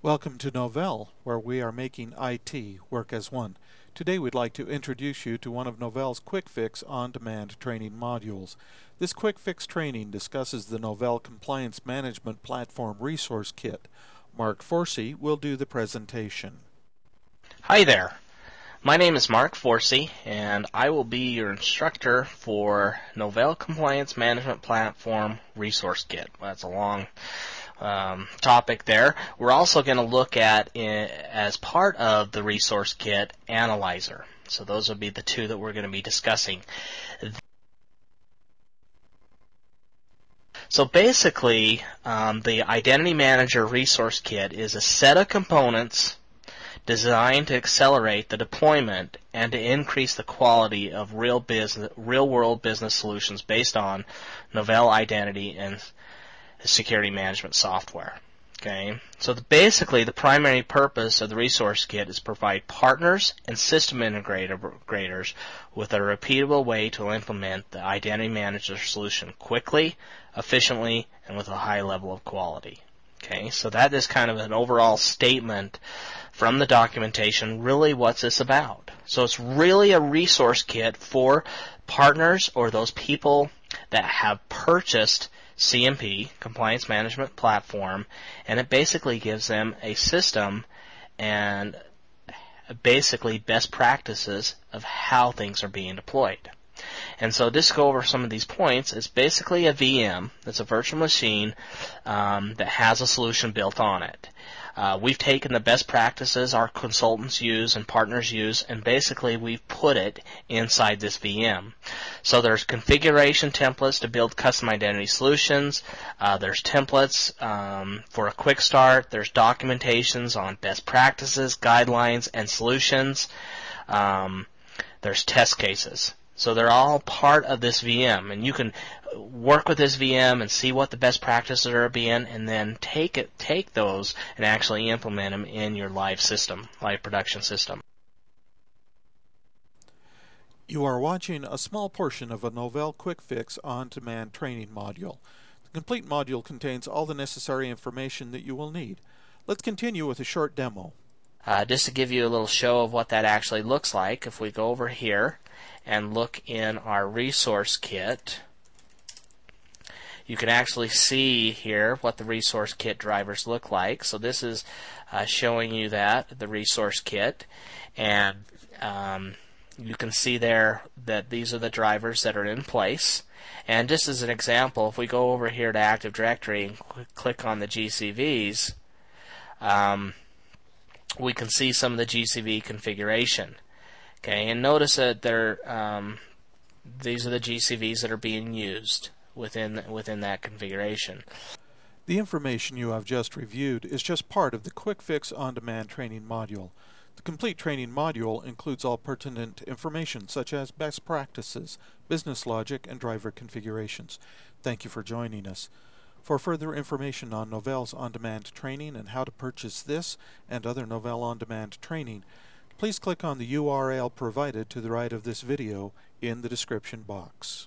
Welcome to Novell, where we are making IT work as one. Today we'd like to introduce you to one of Novell's Quick Fix on-demand training modules. This Quick Fix training discusses the Novell Compliance Management Platform Resource Kit. Mark Forsey will do the presentation. Hi there. My name is Mark Forsey, and I will be your instructor for Novell Compliance Management Platform Resource Kit. That's a long um, topic there. We're also going to look at, as part of the resource kit, Analyzer. So those will be the two that we're going to be discussing. So basically, um, the Identity Manager Resource Kit is a set of components designed to accelerate the deployment and to increase the quality of real business, real-world business solutions based on Novell Identity and security management software. Okay, so the, basically the primary purpose of the resource kit is provide partners and system integrators with a repeatable way to implement the identity manager solution quickly, efficiently, and with a high level of quality. Okay, so that is kind of an overall statement from the documentation. Really, what's this about? So it's really a resource kit for partners or those people that have purchased CMP, Compliance Management Platform, and it basically gives them a system and basically best practices of how things are being deployed. And so just go over some of these points. It's basically a VM. It's a virtual machine um, that has a solution built on it. Uh, we've taken the best practices our consultants use and partners use, and basically we've put it inside this VM. So there's configuration templates to build custom identity solutions. Uh, there's templates um, for a quick start. There's documentations on best practices, guidelines, and solutions. Um, there's test cases. So they're all part of this VM, and you can work with this VM and see what the best practices are being, and then take it, take those and actually implement them in your live system, live production system. You are watching a small portion of a Novell Quick Fix on-demand training module. The complete module contains all the necessary information that you will need. Let's continue with a short demo. Uh, just to give you a little show of what that actually looks like, if we go over here and look in our resource kit, you can actually see here what the resource kit drivers look like. So this is uh, showing you that, the resource kit, and um, you can see there that these are the drivers that are in place. And just as an example, if we go over here to Active Directory and cl click on the GCVs, um, we can see some of the GCV configuration. Okay, and notice that they're, um, these are the GCVs that are being used within within that configuration. The information you have just reviewed is just part of the Quick Fix On-Demand training module. The complete training module includes all pertinent information such as best practices, business logic, and driver configurations. Thank you for joining us. For further information on Novell's on-demand training and how to purchase this and other Novell on-demand training, please click on the URL provided to the right of this video in the description box.